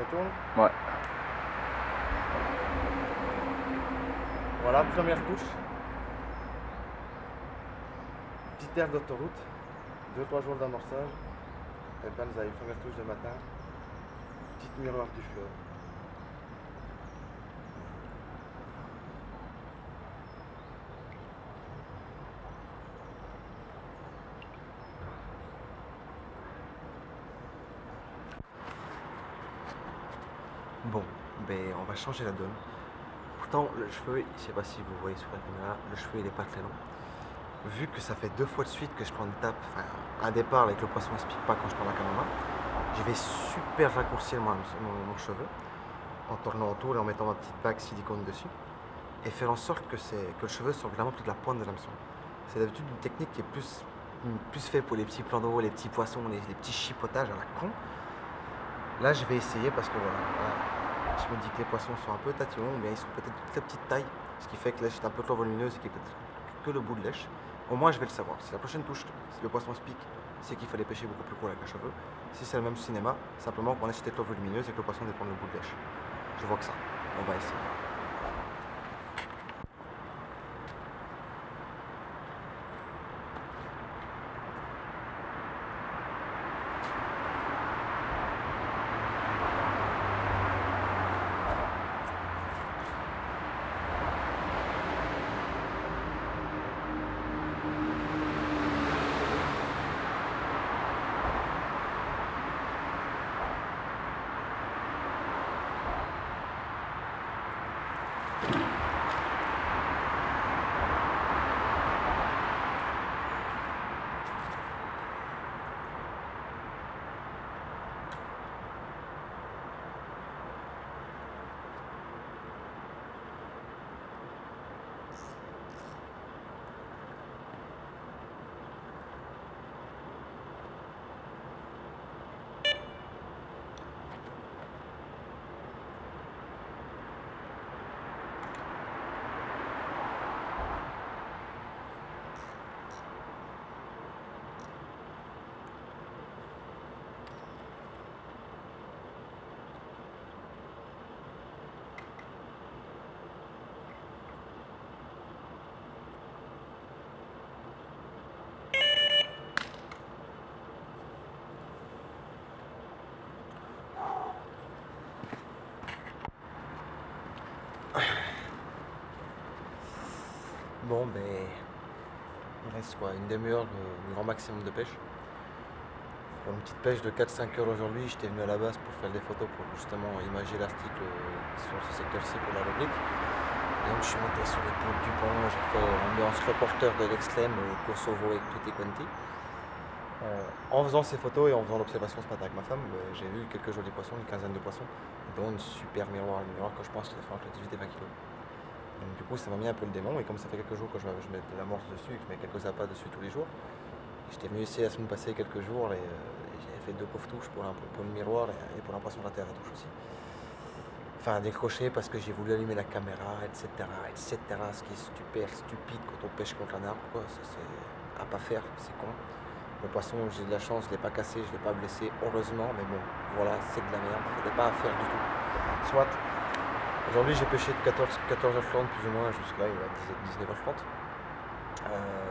Ça tourne Ouais. Voilà, première touche. Petite aire d'autoroute. 2-3 jours d'amorçage. Et ben, vous avez première touche de matin. Petite miroir du fleuve. Bon, ben on va changer la donne. Pourtant, le cheveu, je sais pas si vous voyez sur la caméra, le cheveu il est pas très long. Vu que ça fait deux fois de suite que je prends une tape, enfin un départ avec le poisson ne se pique pas quand je prends la caméra, je vais super raccourcir mon, mon- cheveu en tournant autour et en mettant ma petite bague silicone dessus et faire en sorte que, le cheveu sorte vraiment plus de la pointe de l'hameçon. C'est d'habitude une technique qui est plus, faite pour les petits plans d'eau, les petits poissons, les, petits chipotages à la con. Là, je vais essayer parce que voilà, je me dis que les poissons sont un peu tatillons, mais ils sont peut-être de très petite taille, ce qui fait que lèche est un peu trop volumineuse et qu'il n'y a peut-être que le bout de lèche. Au moins, je vais le savoir. Si la prochaine touche, si le poisson se pique, c'est qu'il fallait pêcher beaucoup plus court avec un cheveu. Si c'est le même cinéma, simplement qu'on lèche était trop volumineuse et que le poisson dépend le bout de lèche. Je vois que ça. On va essayer. Bon, ben. Il reste quoi Une demi-heure, le, le grand maximum de pêche. Une petite pêche de 4-5 heures aujourd'hui, j'étais venu à la base pour faire des photos pour justement imager l'article sur ce secteur-ci pour la rubrique. Et donc je suis monté sur les poules du pont, j'ai fait l'ambiance reporter de l'extrême au Kosovo et tutti quanti. Euh, en faisant ces photos et en faisant l'observation ce matin avec ma femme, euh, j'ai vu quelques jolis poissons, une quinzaine de poissons, dont une super miroir, une miroir que je pense qu'il doit faire entre 18 et 20 kilos. Du coup, ça m'a mis un peu le démon. Et comme ça fait quelques jours que je, mets de la morse dessus et que je mets quelques appâts dessus tous les jours, j'étais venu ici la semaine passée quelques jours et, euh, et j'avais fait deux pauvres touches pour, pour le miroir et, pour l'impression de la terre à touche aussi. Enfin, décrocher parce que j'ai voulu allumer la caméra, etc., etc. Ce qui est super stupide quand on pêche contre un arbre, quoi. Ça, c'est à pas faire, c'est con. Le poisson, j'ai de la chance, je l'ai pas cassé, je l'ai pas blessé, heureusement, mais bon, voilà, c'est de la merde, c'était pas à faire du tout. Soit, Aujourd'hui, j'ai pêché de 14, 14h30 plus ou moins jusqu'à il est 19h30. Euh,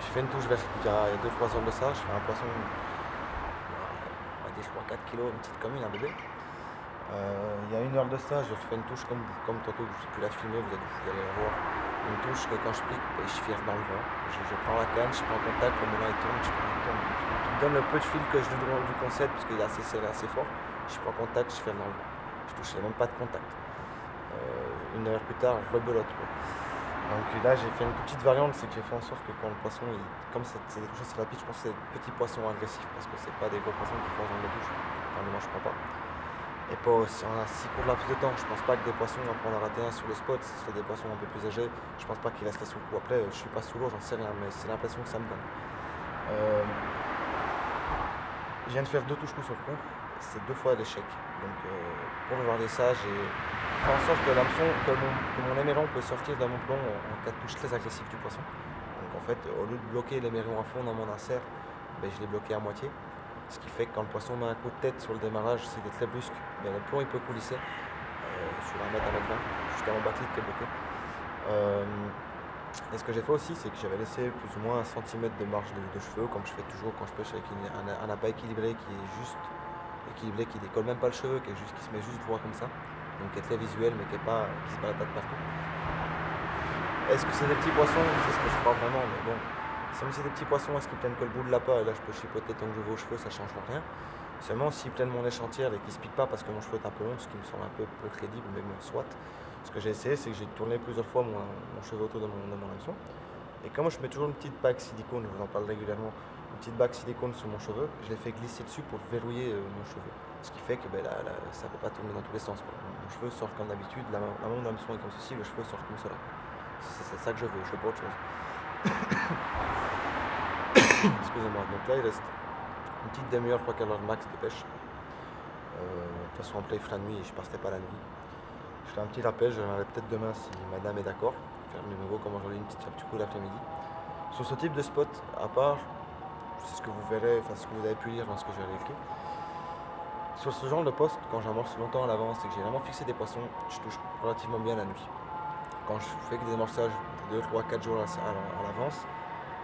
j'ai fait une touche vers il y a 2-3 heures de ça. Je fais un poisson, on va dire, je crois 4 kg, une petite commune, un bébé. Euh, il y a une heure de ça, je fais une touche comme, comme tantôt, je pu la filmer, vous allez, vous allez la voir. Une touche que quand je pique, ben, je fire dans le vent. Je, je prends la canne, je prends contact, le moulin il tourne, je prends il tourne. Je donne le peu de fil que je lui donne du concept, parce qu'il est assez serré, assez fort. Je prends contact, je fire dans le vent. Je touchais même pas de contact. Euh, une heure plus tard, je rebelote. Quoi. Donc là, j'ai fait une petite variante, c'est que j'ai fait en sorte que quand le poisson, comme c'est des touches assez rapides, je pense que c'est des petits poissons agressifs parce que c'est pas des gros poissons qui font dans les douches. Enfin, moi, je crois pas. Et pas aussi, en un si court laps de temps. Je pense pas que des poissons, après en a raté un sur le spot, si c'est des poissons un peu plus âgés, je pense pas qu'ils restent sous le coup. Après, je suis pas sous l'eau, j'en sais rien, mais c'est l'impression que ça me donne. Euh, je viens de faire deux touches coups sur le coup, c'est deux fois l'échec. Donc euh, pour regarder ça, j'ai fait en sorte que l'hameçon, que mon, que peut sortir de mon plomb en, cas de touche très agressive du poisson. Donc en fait, au lieu de bloquer l'éméron à fond dans mon insert, ben, je l'ai bloqué à moitié. Ce qui fait que quand le poisson met un coup de tête sur le démarrage, s'il est très brusque, ben, le plomb il peut coulisser euh, sur un mètre, un mètre 20, jusqu'à mon backlit qui est bloqué. Euh, et ce que j'ai fait aussi, c'est que j'avais laissé plus ou moins un centimètre de marge de, cheveux, comme je fais toujours quand je pêche avec un, un, équilibré qui est juste équilibré, qui décolle même pas le cheveu, qui, qui se met juste droit comme ça, donc qui est très visuel mais qui est pas qui se balade pas de partout. Est-ce que c'est des petits poissons? C'est ce que je crois vraiment, mais bon, si c'est des petits poissons, est-ce qu'ils prennent que le bout de l'appât et là je peux chipoter tant que je vais aux cheveux, ça change rien. Seulement s'ils prennent mon échantillère et qu'ils se piquent pas parce que mon cheveu est un peu long, ce qui me semble un peu, peu crédible, mais bon, soit. Ce que j'ai essayé, c'est que j'ai tourné plusieurs fois mon, cheveu autour de mon, de mon hameçon. Et comme je mets toujours une petite bague silicone, je vous en parle régulièrement, une petite bague silicone sur mon cheveu, je l'ai fait glisser dessus pour verrouiller euh, mon cheveu. Ce qui fait que ben, ça ne peut pas tourner dans tous les sens. Mon cheveu sort comme d'habitude, la, main de hameçon est comme ceci, le cheveu sort comme cela. C'est ça que je veux, je veux pas autre chose. Excusez-moi, donc là il reste une petite demi-heure, trois quarts d'heure max de pêche. Euh, de toute façon, en play la nuit et je partais pas la nuit. Je fais un petit rappel, je vais peut-être demain si madame est d'accord faire de nouveau comme aujourd'hui une petite petit coup l'après-midi. Sur ce type de spot, à part, c'est ce que vous verrez, enfin ce que vous avez pu lire dans ce que j'ai écrit. Sur ce genre de poste, quand j'amorce longtemps à l'avance et que j'ai vraiment fixé des poissons, je touche relativement bien la nuit. Quand je fais des amorçages de 2, 3, 4 jours à l'avance,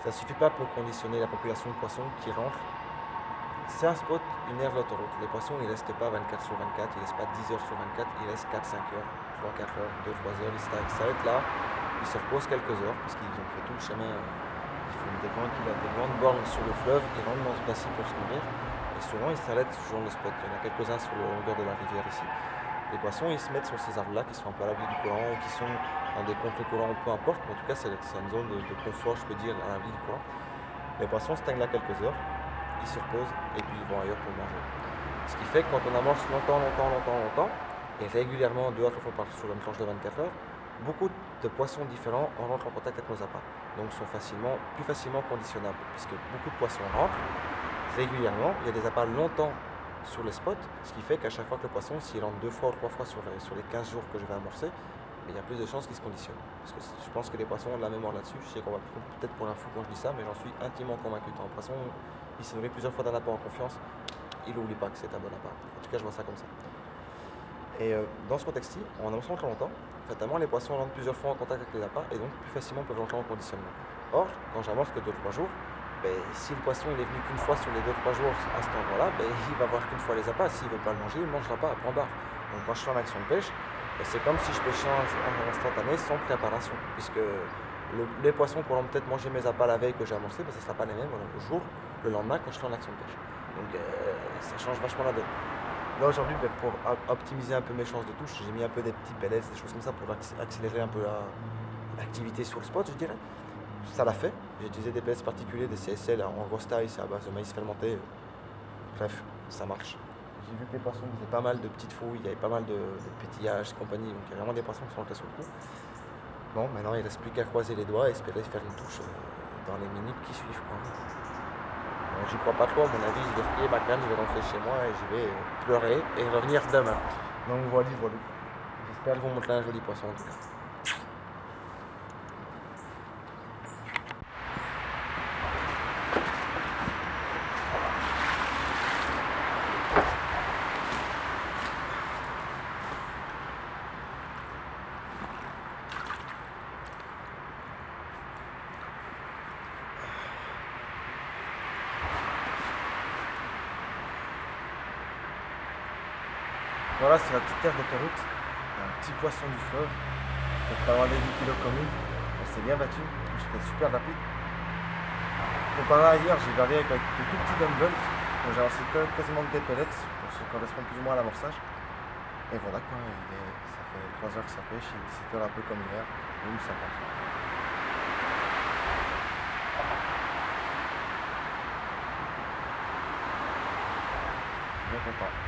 ça ne suffit pas pour conditionner la population de poissons qui rentrent. C'est un spot, une aire de l'autoroute. Les poissons, ils ne restent pas 24 sur 24, ils ne restent pas 10 heures sur 24, ils restent 4-5 heures, 3-4 heures, 2-3 heures, ils s'arrêtent là, ils se reposent quelques heures parce qu'ils ont fait tout le chemin. Font des grandes, des grandes bornes sur le fleuve, ils rentrent dans ce bassin pour se nourrir. Et souvent, ils s'arrêtent sur le spot. Il y en a quelques-uns sur le longueur de la rivière ici. Les poissons, ils se mettent sur ces arbres-là qui sont un peu à l'abri du courant ou qui sont dans des contre-courants, peu importe. Mais en tout cas, c'est une zone de, confort, je peux dire, à l'abri du courant. Les poissons stagnent là quelques heures, ils se reposent et puis ils vont ailleurs pour manger. Ce qui fait que quand on amorce longtemps, longtemps, longtemps, longtemps, et régulièrement deux à trois fois par sur une tranche de 24 heures, beaucoup de poissons différents rentrent en contact avec nos appâts, donc sont plus facilement conditionnables, puisque beaucoup de poissons rentrent régulièrement, il y a des appâts longtemps sur les spots, ce qui fait qu'à chaque fois que le poisson, s'il rentre deux fois ou trois fois sur les, sur les 15 jours que je vais amorcer, il y a plus de chances qu'il se conditionne. Parce que je pense que les poissons ont de la mémoire là-dessus. Je sais qu'on va peut-être pour l'info quand je dis ça, mais j'en suis intimement convaincu. Un poisson, il se nourrit plusieurs fois d'un appât en confiance, il n'oublie pas que c'est un bon appât. En tout cas, je vois ça comme ça. Et euh, dans ce contexte-ci, en amorçant très longtemps, fatalement, les poissons rentrent plusieurs fois en contact avec les appâts et donc plus facilement peuvent rentrer en conditionnement. Or, quand j'amorce que 2-3 jours, ben, si le poisson il est venu qu'une fois sur les 2-3 jours à cet endroit-là, ben, il va voir qu'une fois les appâts. S'il ne veut pas le manger, il pas à point barre. Donc quand je suis en action de pêche, ben, c'est comme si je pêchais en, instantané sans préparation. Puisque les poissons pourront peut-être manger mes appâts la veille que j'ai amorcé, mais ce ne sera pas les mêmes le jour, le lendemain quand je suis en action de pêche. Donc euh, ça change vachement la donne. Là aujourd'hui, pour optimiser un peu mes chances de touche, j'ai mis un peu des petits pellets, des choses comme ça pour accélérer un peu l'activité sur le spot, je dirais. Ça l'a fait. J'ai utilisé des pellets particuliers, des CSL en grosse taille, c'est à base de maïs fermenté. Bref, ça marche. J'ai vu que les poissons faisaient pas mal de petites fouilles, il y avait pas mal de, petillages et compagnie, donc il y a vraiment des poissons qui sont sur le coup. Bon, maintenant il ne reste plus qu'à croiser les doigts et espérer faire une touche euh, dans les minutes qui suivent. J'y crois pas trop, à mon avis, je vais ma canne, je vais rentrer chez moi et je vais pleurer et revenir demain. Donc voilà, voilà. J'espère vous montrer un joli poisson en tout cas. Voilà, c'est la petite terre d'autoroute, un petit poisson du fleuve, pour pas avoir les 10 kg communs. On s'est bien battu, j'étais super rapide. Comparé à hier, j'ai varié avec de tout petits dumbbells, donc j'ai lancé quasiment des pellets, pour ce qui correspond plus ou moins à l'amorçage. Et voilà quoi, ça fait 3 heures que ça pêche, il est 17 heures un peu comme hier, boum, ça passe. Bien content.